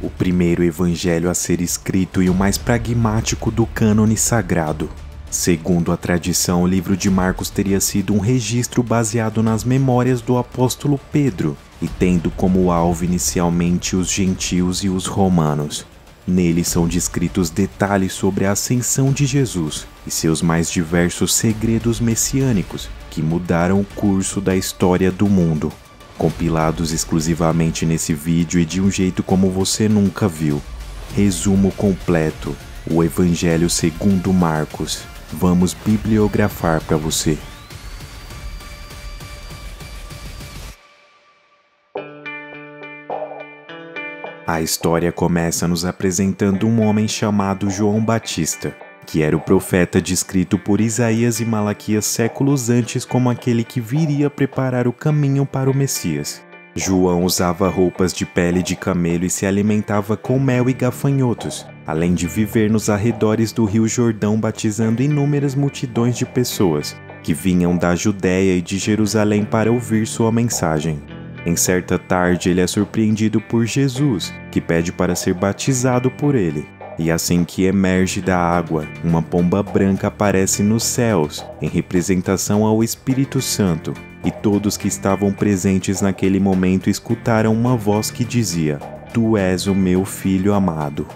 o primeiro evangelho a ser escrito e o mais pragmático do cânone sagrado. Segundo a tradição, o livro de Marcos teria sido um registro baseado nas memórias do apóstolo Pedro e tendo como alvo inicialmente os gentios e os romanos. Nele são descritos detalhes sobre a ascensão de Jesus e seus mais diversos segredos messiânicos que mudaram o curso da história do mundo, compilados exclusivamente nesse vídeo e de um jeito como você nunca viu. Resumo completo: o Evangelho segundo Marcos vamos bibliografar para você. A história começa nos apresentando um homem chamado João Batista, que era o profeta descrito por Isaías e Malaquias séculos antes como aquele que viria preparar o caminho para o Messias. João usava roupas de pele de camelo e se alimentava com mel e gafanhotos, além de viver nos arredores do Rio Jordão batizando inúmeras multidões de pessoas que vinham da Judéia e de Jerusalém para ouvir sua mensagem. Em certa tarde, ele é surpreendido por Jesus, que pede para ser batizado por ele. E assim que emerge da água, uma pomba branca aparece nos céus, em representação ao Espírito Santo, e todos que estavam presentes naquele momento escutaram uma voz que dizia: Tu és o meu filho amado.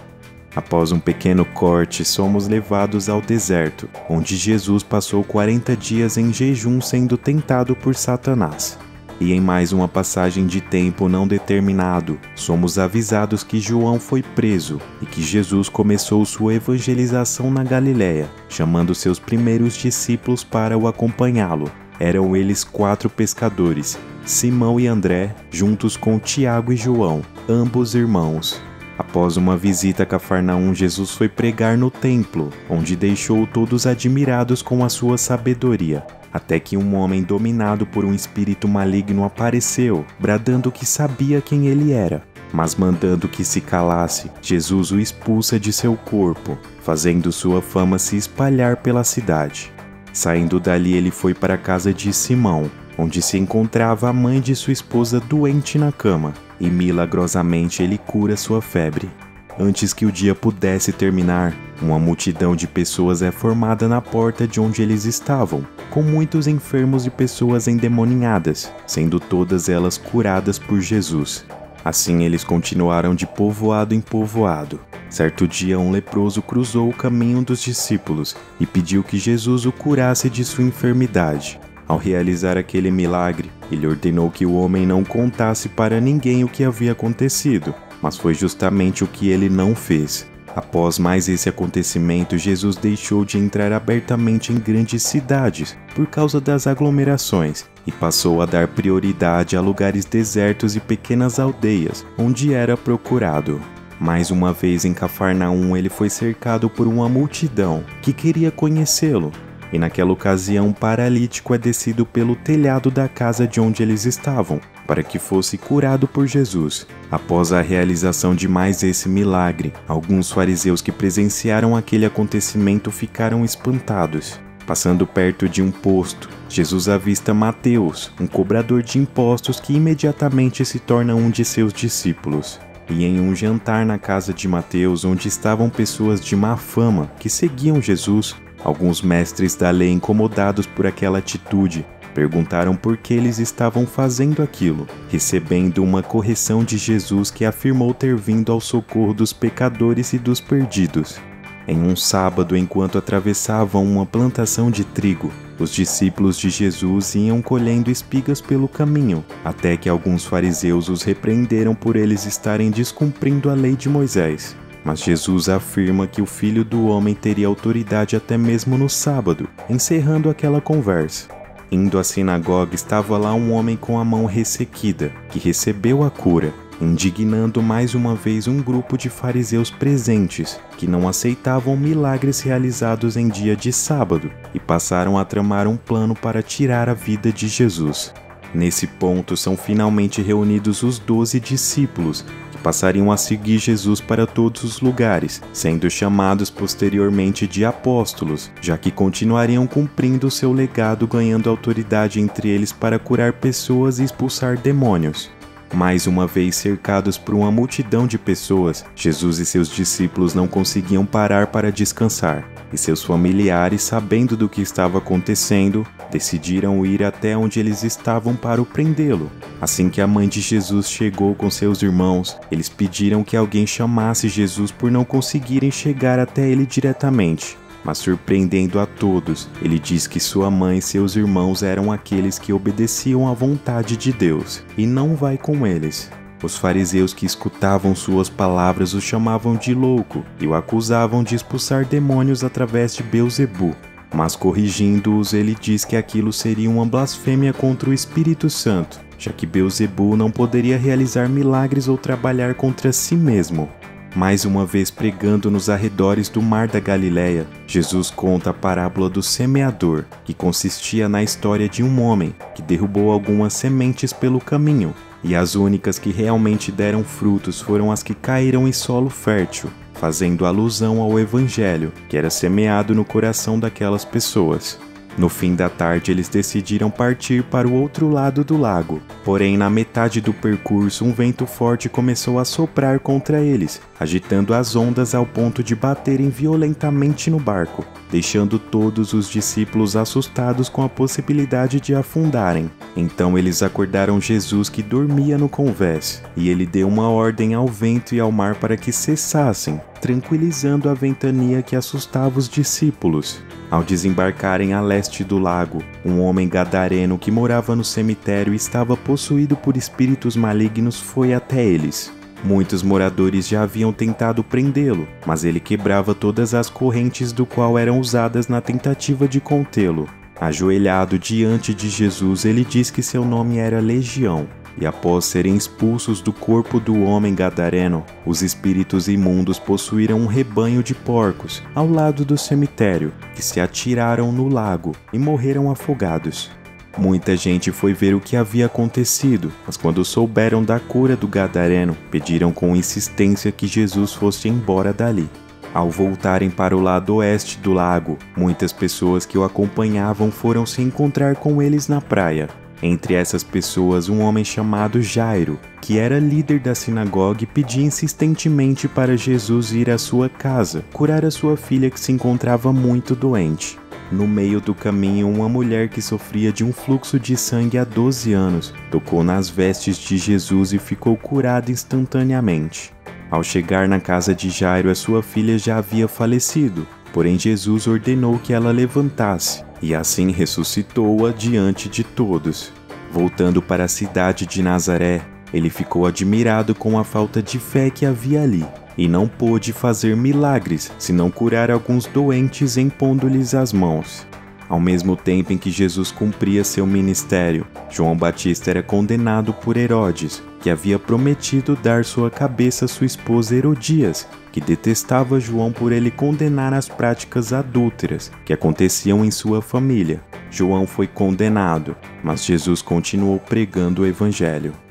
Após um pequeno corte, somos levados ao deserto, onde Jesus passou 40 dias em jejum sendo tentado por Satanás. E em mais uma passagem de tempo não determinado, somos avisados que João foi preso e que Jesus começou sua evangelização na Galiléia, chamando seus primeiros discípulos para o acompanhá-lo. Eram eles quatro pescadores, Simão e André, juntos com Tiago e João, ambos irmãos. Após uma visita a Cafarnaum, Jesus foi pregar no templo, onde deixou todos admirados com a sua sabedoria. Até que um homem dominado por um espírito maligno apareceu, bradando que sabia quem ele era. Mas mandando que se calasse, Jesus o expulsa de seu corpo, fazendo sua fama se espalhar pela cidade. Saindo dali, ele foi para a casa de Simão, onde se encontrava a mãe de sua esposa doente na cama, e milagrosamente ele cura sua febre. Antes que o dia pudesse terminar, uma multidão de pessoas é formada na porta de onde eles estavam, com muitos enfermos e pessoas endemoninhadas, sendo todas elas curadas por Jesus. Assim eles continuaram de povoado em povoado. Certo dia, um leproso cruzou o caminho dos discípulos e pediu que Jesus o curasse de sua enfermidade. Ao realizar aquele milagre, ele ordenou que o homem não contasse para ninguém o que havia acontecido, mas foi justamente o que ele não fez. Após mais esse acontecimento, Jesus deixou de entrar abertamente em grandes cidades por causa das aglomerações e passou a dar prioridade a lugares desertos e pequenas aldeias onde era procurado. Mais uma vez em Cafarnaum, ele foi cercado por uma multidão que queria conhecê-lo. E naquela ocasião, um paralítico é descido pelo telhado da casa de onde eles estavam, para que fosse curado por Jesus. Após a realização de mais esse milagre, alguns fariseus que presenciaram aquele acontecimento ficaram espantados. Passando perto de um posto, Jesus avista Mateus, um cobrador de impostos que imediatamente se torna um de seus discípulos. E em um jantar na casa de Mateus, onde estavam pessoas de má fama que seguiam Jesus, alguns mestres da lei incomodados por aquela atitude Perguntaram por que eles estavam fazendo aquilo, recebendo uma correção de Jesus que afirmou ter vindo ao socorro dos pecadores e dos perdidos. Em um sábado, enquanto atravessavam uma plantação de trigo, os discípulos de Jesus iam colhendo espigas pelo caminho, até que alguns fariseus os repreenderam por eles estarem descumprindo a lei de Moisés. Mas Jesus afirma que o filho do homem teria autoridade até mesmo no sábado, encerrando aquela conversa. Indo à sinagoga estava lá um homem com a mão ressequida, que recebeu a cura, indignando mais uma vez um grupo de fariseus presentes, que não aceitavam milagres realizados em dia de sábado e passaram a tramar um plano para tirar a vida de Jesus. Nesse ponto são finalmente reunidos os doze discípulos, passariam a seguir Jesus para todos os lugares, sendo chamados posteriormente de apóstolos, já que continuariam cumprindo seu legado, ganhando autoridade entre eles para curar pessoas e expulsar demônios. Mais uma vez cercados por uma multidão de pessoas, Jesus e seus discípulos não conseguiam parar para descansar, e seus familiares, sabendo do que estava acontecendo, decidiram ir até onde eles estavam para o prendê-lo. Assim que a mãe de Jesus chegou com seus irmãos, eles pediram que alguém chamasse Jesus por não conseguirem chegar até ele diretamente. Mas surpreendendo a todos, ele diz que sua mãe e seus irmãos eram aqueles que obedeciam à vontade de Deus, e não vai com eles. Os fariseus que escutavam suas palavras o chamavam de louco e o acusavam de expulsar demônios através de Beuzebu. Mas corrigindo-os, ele diz que aquilo seria uma blasfêmia contra o Espírito Santo, já que Beuzebu não poderia realizar milagres ou trabalhar contra si mesmo. Mais uma vez pregando nos arredores do Mar da Galileia, Jesus conta a parábola do semeador, que consistia na história de um homem que derrubou algumas sementes pelo caminho, e as únicas que realmente deram frutos foram as que caíram em solo fértil, fazendo alusão ao evangelho que era semeado no coração daquelas pessoas. No fim da tarde, eles decidiram partir para o outro lado do lago. Porém, na metade do percurso, um vento forte começou a soprar contra eles, agitando as ondas ao ponto de baterem violentamente no barco, deixando todos os discípulos assustados com a possibilidade de afundarem. Então eles acordaram Jesus que dormia no convés, e ele deu uma ordem ao vento e ao mar para que cessassem, tranquilizando a ventania que assustava os discípulos. Ao desembarcarem a leste do lago, um homem gadareno que morava no cemitério e estava possuído por espíritos malignos foi até eles. Muitos moradores já haviam tentado prendê-lo, mas ele quebrava todas as correntes do qual eram usadas na tentativa de contê-lo. Ajoelhado diante de Jesus, ele diz que seu nome era Legião, e após serem expulsos do corpo do homem gadareno, os espíritos imundos possuíram um rebanho de porcos ao lado do cemitério, que se atiraram no lago e morreram afogados. Muita gente foi ver o que havia acontecido, mas quando souberam da cura do gadareno, pediram com insistência que Jesus fosse embora dali. Ao voltarem para o lado oeste do lago, muitas pessoas que o acompanhavam foram se encontrar com eles na praia entre essas pessoas, um homem chamado Jairo, que era líder da sinagoga, pedia insistentemente para Jesus ir à sua casa curar a sua filha que se encontrava muito doente. No meio do caminho, uma mulher que sofria de um fluxo de sangue há 12 anos tocou nas vestes de Jesus e ficou curada instantaneamente. Ao chegar na casa de Jairo, a sua filha já havia falecido, porém Jesus ordenou que ela levantasse e assim ressuscitou-a diante de todos. Voltando para a cidade de Nazaré, ele ficou admirado com a falta de fé que havia ali, e não pôde fazer milagres senão curar alguns doentes impondo-lhes as mãos. Ao mesmo tempo em que Jesus cumpria seu ministério, João Batista era condenado por Herodes, que havia prometido dar sua cabeça à sua esposa Herodias, que detestava João por ele condenar as práticas adúlteras que aconteciam em sua família. João foi condenado, mas Jesus continuou pregando o evangelho.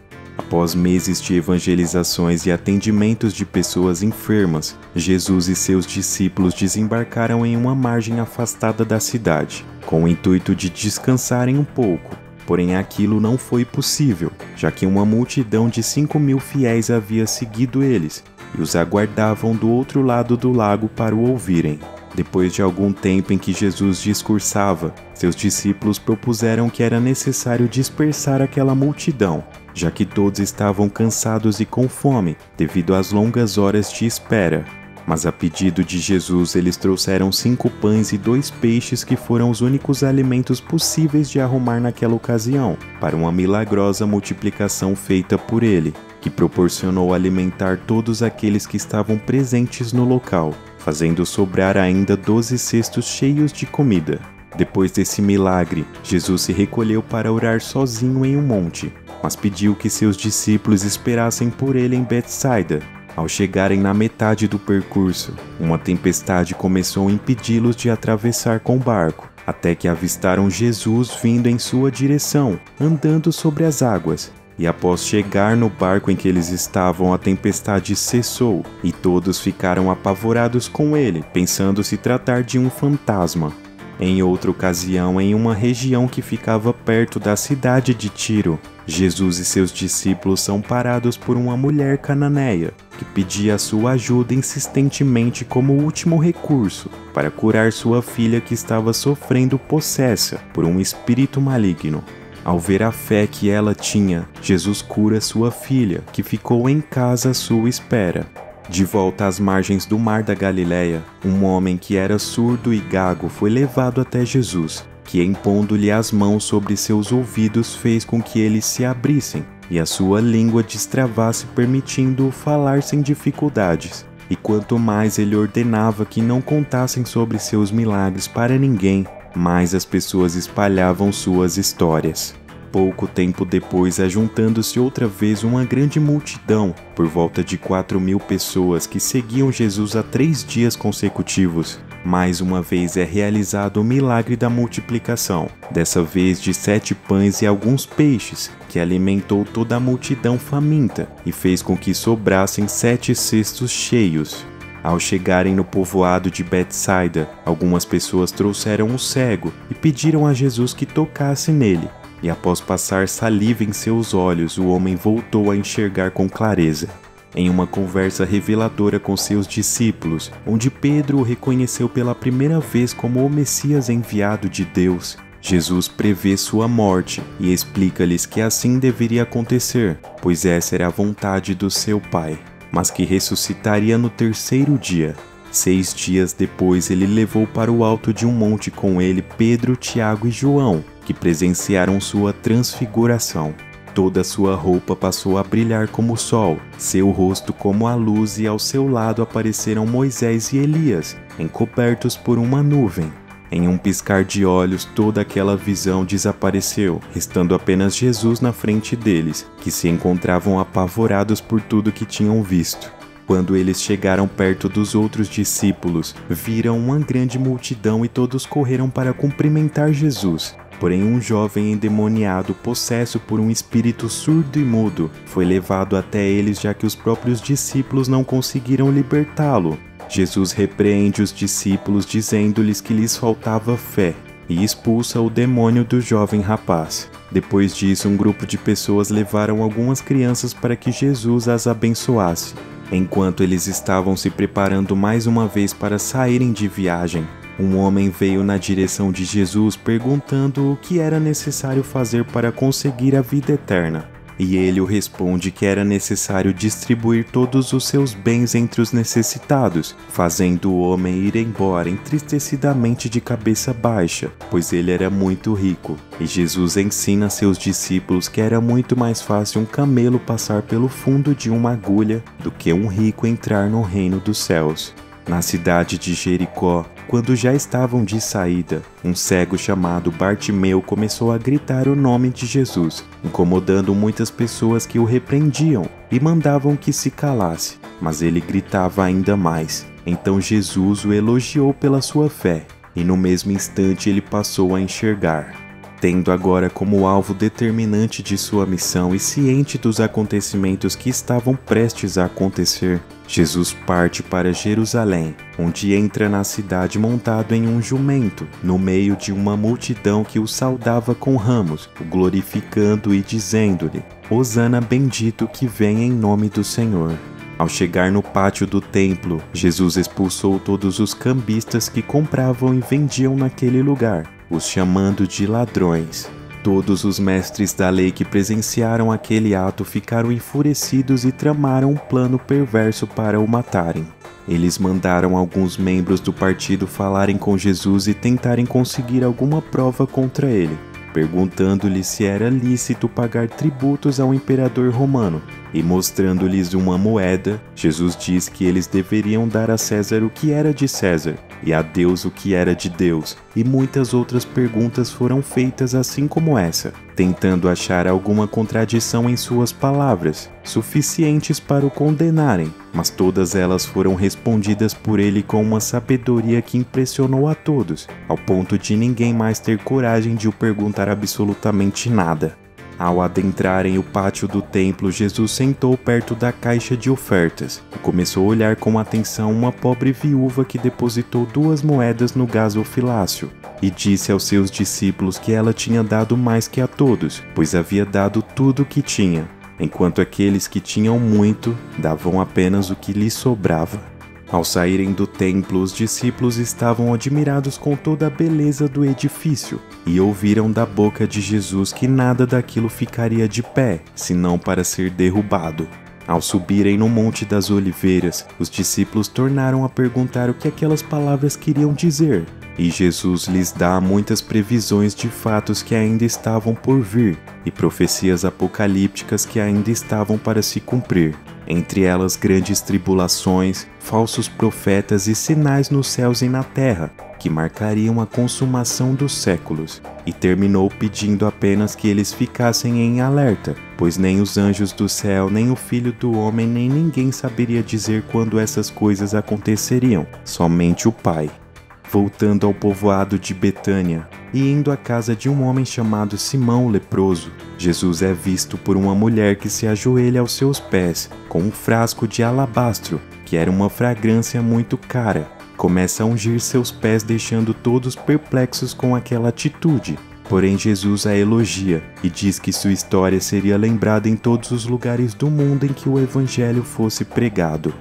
Após meses de evangelizações e atendimentos de pessoas enfermas, Jesus e seus discípulos desembarcaram em uma margem afastada da cidade, com o intuito de descansarem um pouco Porém, aquilo não foi possível, já que uma multidão de cinco mil fiéis havia seguido eles e os aguardavam do outro lado do lago para o ouvirem. Depois de algum tempo em que Jesus discursava, seus discípulos propuseram que era necessário dispersar aquela multidão, já que todos estavam cansados e com fome devido às longas horas de espera. Mas a pedido de Jesus, eles trouxeram cinco pães e dois peixes que foram os únicos alimentos possíveis de arrumar naquela ocasião, para uma milagrosa multiplicação feita por ele, que proporcionou alimentar todos aqueles que estavam presentes no local, fazendo sobrar ainda doze cestos cheios de comida. Depois desse milagre, Jesus se recolheu para orar sozinho em um monte, mas pediu que seus discípulos esperassem por ele em Betsaida, ao chegarem na metade do percurso, uma tempestade começou a impedi-los de atravessar com o barco, até que avistaram Jesus vindo em sua direção, andando sobre as águas. E após chegar no barco em que eles estavam, a tempestade cessou e todos ficaram apavorados com ele, pensando se tratar de um fantasma. Em outra ocasião, em uma região que ficava perto da cidade de Tiro, Jesus e seus discípulos são parados por uma mulher cananeia que pedia sua ajuda insistentemente como último recurso para curar sua filha que estava sofrendo possessa por um espírito maligno. Ao ver a fé que ela tinha, Jesus cura sua filha, que ficou em casa à sua espera. De volta às margens do mar da Galileia, um homem que era surdo e gago foi levado até Jesus, que impondo-lhe as mãos sobre seus ouvidos fez com que eles se abrissem e a sua língua destravasse, permitindo-o falar sem dificuldades. E quanto mais ele ordenava que não contassem sobre seus milagres para ninguém, mais as pessoas espalhavam suas histórias. Pouco tempo depois, ajuntando-se outra vez uma grande multidão, por volta de quatro mil pessoas que seguiam Jesus há três dias consecutivos. Mais uma vez é realizado o milagre da multiplicação, dessa vez de sete pães e alguns peixes, que alimentou toda a multidão faminta e fez com que sobrassem sete cestos cheios. Ao chegarem no povoado de Betsaida, algumas pessoas trouxeram um cego e pediram a Jesus que tocasse nele. E após passar saliva em seus olhos, o homem voltou a enxergar com clareza. Em uma conversa reveladora com seus discípulos, onde Pedro o reconheceu pela primeira vez como o Messias enviado de Deus, Jesus prevê sua morte e explica-lhes que assim deveria acontecer, pois essa era a vontade do seu Pai mas que ressuscitaria no terceiro dia. Seis dias depois, ele levou para o alto de um monte com ele Pedro, Tiago e João, que presenciaram sua transfiguração. Toda sua roupa passou a brilhar como o sol, seu rosto como a luz, e ao seu lado apareceram Moisés e Elias, encobertos por uma nuvem. Em um piscar de olhos, toda aquela visão desapareceu, restando apenas Jesus na frente deles, que se encontravam apavorados por tudo que tinham visto. Quando eles chegaram perto dos outros discípulos, viram uma grande multidão e todos correram para cumprimentar Jesus. Porém, um jovem endemoniado, possesso por um espírito surdo e mudo, foi levado até eles, já que os próprios discípulos não conseguiram libertá-lo. Jesus repreende os discípulos, dizendo-lhes que lhes faltava fé, e expulsa o demônio do jovem rapaz. Depois disso, um grupo de pessoas levaram algumas crianças para que Jesus as abençoasse. Enquanto eles estavam se preparando mais uma vez para saírem de viagem, um homem veio na direção de Jesus perguntando o que era necessário fazer para conseguir a vida eterna. E ele o responde que era necessário distribuir todos os seus bens entre os necessitados, fazendo o homem ir embora entristecidamente de cabeça baixa, pois ele era muito rico. E Jesus ensina a seus discípulos que era muito mais fácil um camelo passar pelo fundo de uma agulha do que um rico entrar no reino dos céus. Na cidade de Jericó, quando já estavam de saída, um cego chamado Bartimeu começou a gritar o nome de Jesus, incomodando muitas pessoas que o repreendiam e mandavam que se calasse, mas ele gritava ainda mais. Então Jesus o elogiou pela sua fé, e no mesmo instante ele passou a enxergar. Tendo agora como alvo determinante de sua missão e ciente dos acontecimentos que estavam prestes a acontecer, Jesus parte para Jerusalém, onde entra na cidade montado em um jumento, no meio de uma multidão que o saudava com ramos, o glorificando e dizendo-lhe: Hosana bendito que vem em nome do Senhor. Ao chegar no pátio do templo, Jesus expulsou todos os cambistas que compravam e vendiam naquele lugar os chamando de ladrões. Todos os mestres da lei que presenciaram aquele ato ficaram enfurecidos e tramaram um plano perverso para o matarem. Eles mandaram alguns membros do partido falarem com Jesus e tentarem conseguir alguma prova contra ele, perguntando-lhe se era lícito pagar tributos ao imperador romano. E mostrando-lhes uma moeda, Jesus diz que eles deveriam dar a César o que era de César e a Deus o que era de Deus, e muitas outras perguntas foram feitas assim como essa, tentando achar alguma contradição em suas palavras, suficientes para o condenarem, mas todas elas foram respondidas por ele com uma sabedoria que impressionou a todos, ao ponto de ninguém mais ter coragem de o perguntar absolutamente nada. Ao adentrarem o pátio do templo, Jesus sentou perto da caixa de ofertas e começou a olhar com atenção uma pobre viúva que depositou duas moedas no gasofilácio. e disse aos seus discípulos que ela tinha dado mais que a todos, pois havia dado tudo o que tinha, enquanto aqueles que tinham muito davam apenas o que lhes sobrava. Ao saírem do templo, os discípulos estavam admirados com toda a beleza do edifício e ouviram da boca de Jesus que nada daquilo ficaria de pé, senão para ser derrubado. Ao subirem no Monte das Oliveiras, os discípulos tornaram a perguntar o que aquelas palavras queriam dizer. E Jesus lhes dá muitas previsões de fatos que ainda estavam por vir e profecias apocalípticas que ainda estavam para se cumprir entre elas grandes tribulações, falsos profetas e sinais nos céus e na terra, que marcariam a consumação dos séculos, e terminou pedindo apenas que eles ficassem em alerta, pois nem os anjos do céu, nem o filho do homem, nem ninguém saberia dizer quando essas coisas aconteceriam, somente o Pai voltando ao povoado de Betânia e indo à casa de um homem chamado Simão leproso. Jesus é visto por uma mulher que se ajoelha aos seus pés com um frasco de alabastro, que era uma fragrância muito cara. Começa a ungir seus pés, deixando todos perplexos com aquela atitude. Porém, Jesus a elogia e diz que sua história seria lembrada em todos os lugares do mundo em que o Evangelho fosse pregado.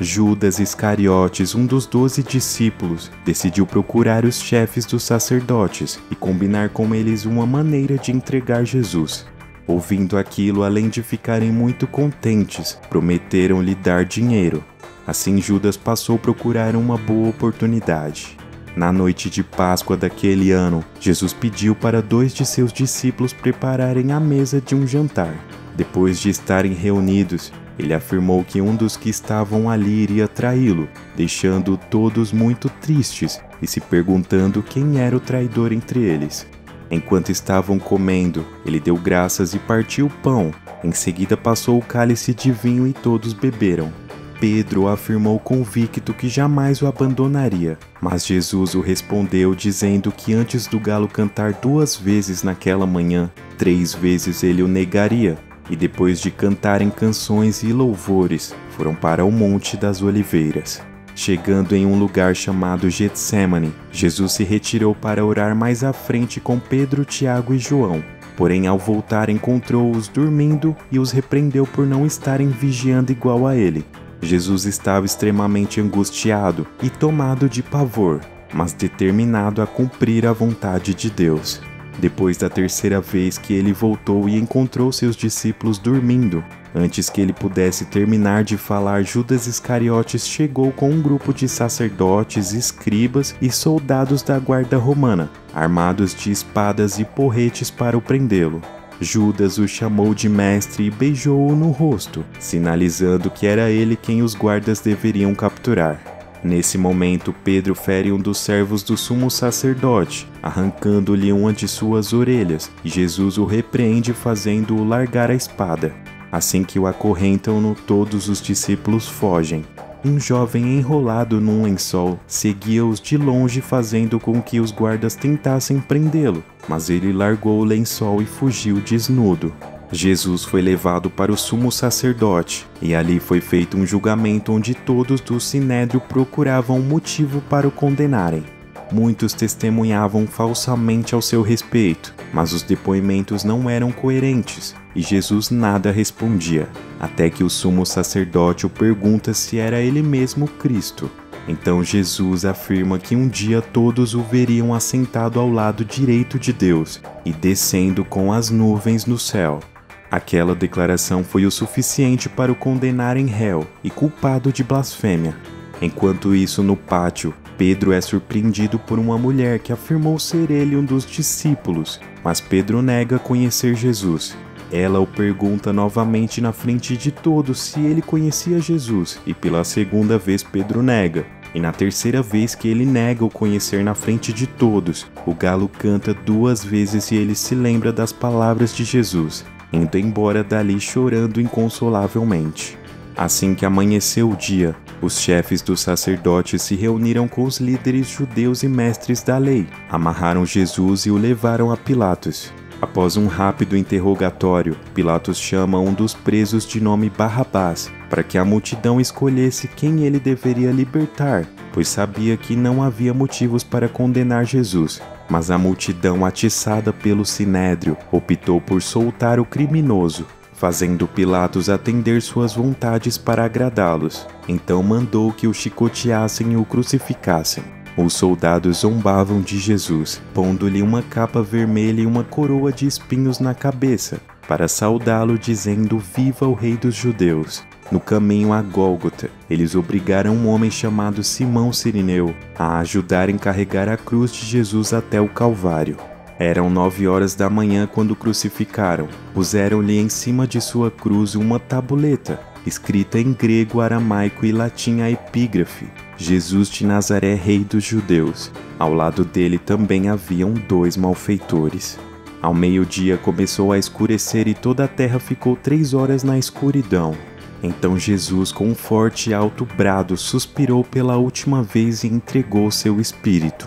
Judas Iscariotes, um dos doze discípulos, decidiu procurar os chefes dos sacerdotes e combinar com eles uma maneira de entregar Jesus. Ouvindo aquilo, além de ficarem muito contentes, prometeram-lhe dar dinheiro. Assim, Judas passou a procurar uma boa oportunidade. Na noite de Páscoa daquele ano, Jesus pediu para dois de seus discípulos prepararem a mesa de um jantar. Depois de estarem reunidos, ele afirmou que um dos que estavam ali iria traí-lo, deixando todos muito tristes e se perguntando quem era o traidor entre eles. Enquanto estavam comendo, ele deu graças e partiu o pão. Em seguida passou o cálice de vinho e todos beberam. Pedro afirmou convicto que jamais o abandonaria, mas Jesus o respondeu dizendo que antes do galo cantar duas vezes naquela manhã, três vezes ele o negaria e depois de cantarem canções e louvores, foram para o Monte das Oliveiras. Chegando em um lugar chamado Getsemane, Jesus se retirou para orar mais à frente com Pedro, Tiago e João. Porém, ao voltar, encontrou-os dormindo e os repreendeu por não estarem vigiando igual a ele. Jesus estava extremamente angustiado e tomado de pavor, mas determinado a cumprir a vontade de Deus. Depois da terceira vez que ele voltou e encontrou seus discípulos dormindo, antes que ele pudesse terminar de falar, Judas Iscariotes chegou com um grupo de sacerdotes, escribas e soldados da guarda romana, armados de espadas e porretes para o prendê-lo. Judas o chamou de mestre e beijou-o no rosto, sinalizando que era ele quem os guardas deveriam capturar. Nesse momento, Pedro fere um dos servos do sumo sacerdote, arrancando-lhe uma de suas orelhas, e Jesus o repreende, fazendo-o largar a espada. Assim que o acorrentam-no, todos os discípulos fogem. Um jovem enrolado num lençol seguia-os de longe, fazendo com que os guardas tentassem prendê-lo, mas ele largou o lençol e fugiu desnudo. Jesus foi levado para o sumo sacerdote, e ali foi feito um julgamento onde todos do sinédrio procuravam um motivo para o condenarem. Muitos testemunhavam falsamente ao seu respeito, mas os depoimentos não eram coerentes, e Jesus nada respondia, até que o sumo sacerdote o pergunta se era ele mesmo Cristo. Então Jesus afirma que um dia todos o veriam assentado ao lado direito de Deus e descendo com as nuvens no céu. Aquela declaração foi o suficiente para o condenar em réu e culpado de blasfêmia. Enquanto isso, no pátio, Pedro é surpreendido por uma mulher que afirmou ser ele um dos discípulos, mas Pedro nega conhecer Jesus. Ela o pergunta novamente na frente de todos se ele conhecia Jesus, e pela segunda vez Pedro nega. E na terceira vez que ele nega o conhecer na frente de todos, o galo canta duas vezes e ele se lembra das palavras de Jesus indo embora dali chorando inconsolavelmente. Assim que amanheceu o dia, os chefes dos sacerdotes se reuniram com os líderes judeus e mestres da lei, amarraram Jesus e o levaram a Pilatos. Após um rápido interrogatório, Pilatos chama um dos presos de nome Barrabás para que a multidão escolhesse quem ele deveria libertar, pois sabia que não havia motivos para condenar Jesus. Mas a multidão, atiçada pelo sinédrio, optou por soltar o criminoso, fazendo Pilatos atender suas vontades para agradá-los. Então mandou que o chicoteassem e o crucificassem. Os soldados zombavam de Jesus, pondo-lhe uma capa vermelha e uma coroa de espinhos na cabeça, para saudá-lo, dizendo: Viva o Rei dos Judeus! No caminho a Gólgota, eles obrigaram um homem chamado Simão Sirineu a ajudar em carregar a cruz de Jesus até o Calvário. Eram nove horas da manhã quando crucificaram. Puseram-lhe em cima de sua cruz uma tabuleta, escrita em grego, aramaico e latim a epígrafe: Jesus de Nazaré, Rei dos Judeus. Ao lado dele também haviam dois malfeitores. Ao meio-dia começou a escurecer e toda a terra ficou três horas na escuridão. Então Jesus, com um forte e alto brado, suspirou pela última vez e entregou seu espírito.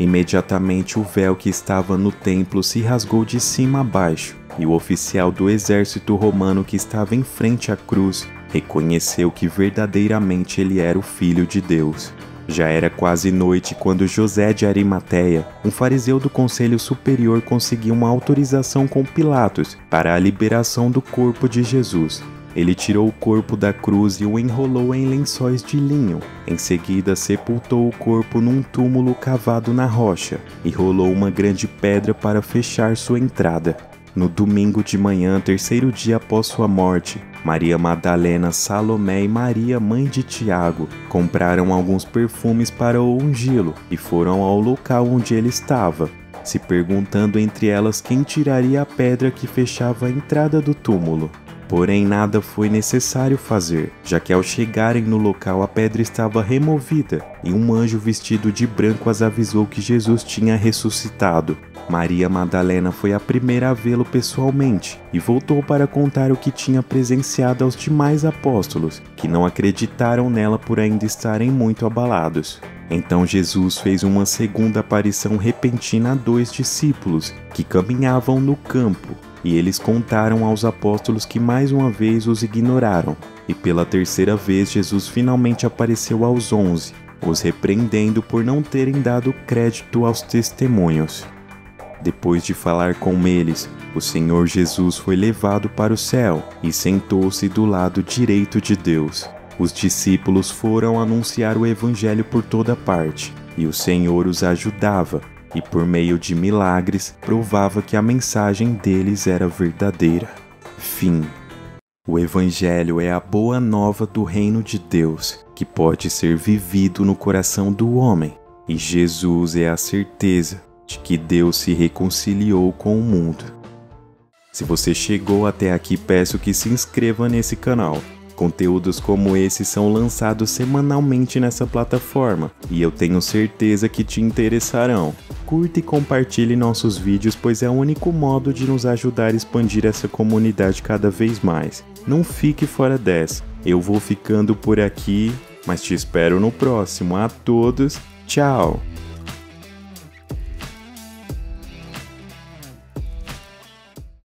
Imediatamente o véu que estava no templo se rasgou de cima a baixo, e o oficial do exército romano que estava em frente à cruz reconheceu que verdadeiramente ele era o Filho de Deus. Já era quase noite quando José de Arimateia, um fariseu do Conselho Superior, conseguiu uma autorização com Pilatos para a liberação do corpo de Jesus. Ele tirou o corpo da cruz e o enrolou em lençóis de linho. Em seguida, sepultou o corpo num túmulo cavado na rocha e rolou uma grande pedra para fechar sua entrada. No domingo de manhã, terceiro dia após sua morte, Maria Madalena, Salomé e Maria, mãe de Tiago, compraram alguns perfumes para o ungí-lo e foram ao local onde ele estava, se perguntando entre elas quem tiraria a pedra que fechava a entrada do túmulo. Porém, nada foi necessário fazer, já que ao chegarem no local a pedra estava removida e um anjo vestido de branco as avisou que Jesus tinha ressuscitado. Maria Madalena foi a primeira a vê-lo pessoalmente e voltou para contar o que tinha presenciado aos demais apóstolos, que não acreditaram nela por ainda estarem muito abalados. Então Jesus fez uma segunda aparição repentina a dois discípulos que caminhavam no campo e eles contaram aos apóstolos que mais uma vez os ignoraram. E pela terceira vez, Jesus finalmente apareceu aos onze, os repreendendo por não terem dado crédito aos testemunhos. Depois de falar com eles, o Senhor Jesus foi levado para o céu e sentou-se do lado direito de Deus. Os discípulos foram anunciar o Evangelho por toda parte, e o Senhor os ajudava e, por meio de milagres, provava que a mensagem deles era verdadeira. Fim. O Evangelho é a boa nova do reino de Deus, que pode ser vivido no coração do homem, e Jesus é a certeza de que Deus se reconciliou com o mundo. Se você chegou até aqui, peço que se inscreva nesse canal Conteúdos como esse são lançados semanalmente nessa plataforma e eu tenho certeza que te interessarão. Curta e compartilhe nossos vídeos, pois é o único modo de nos ajudar a expandir essa comunidade cada vez mais. Não fique fora dessa. Eu vou ficando por aqui, mas te espero no próximo. A todos, tchau!